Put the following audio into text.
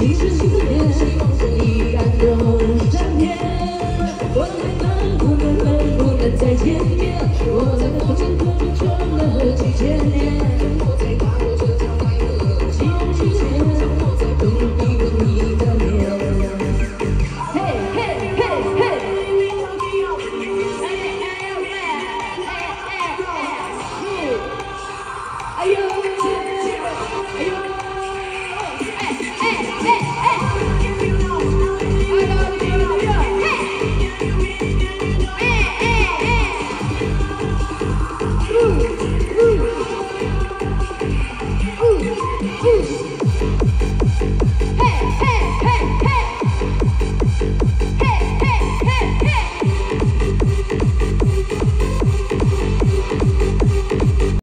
你是谁的脸？希望感动上天。不再见面。我在梦境中转了几千。Hey, hey, hey, hey.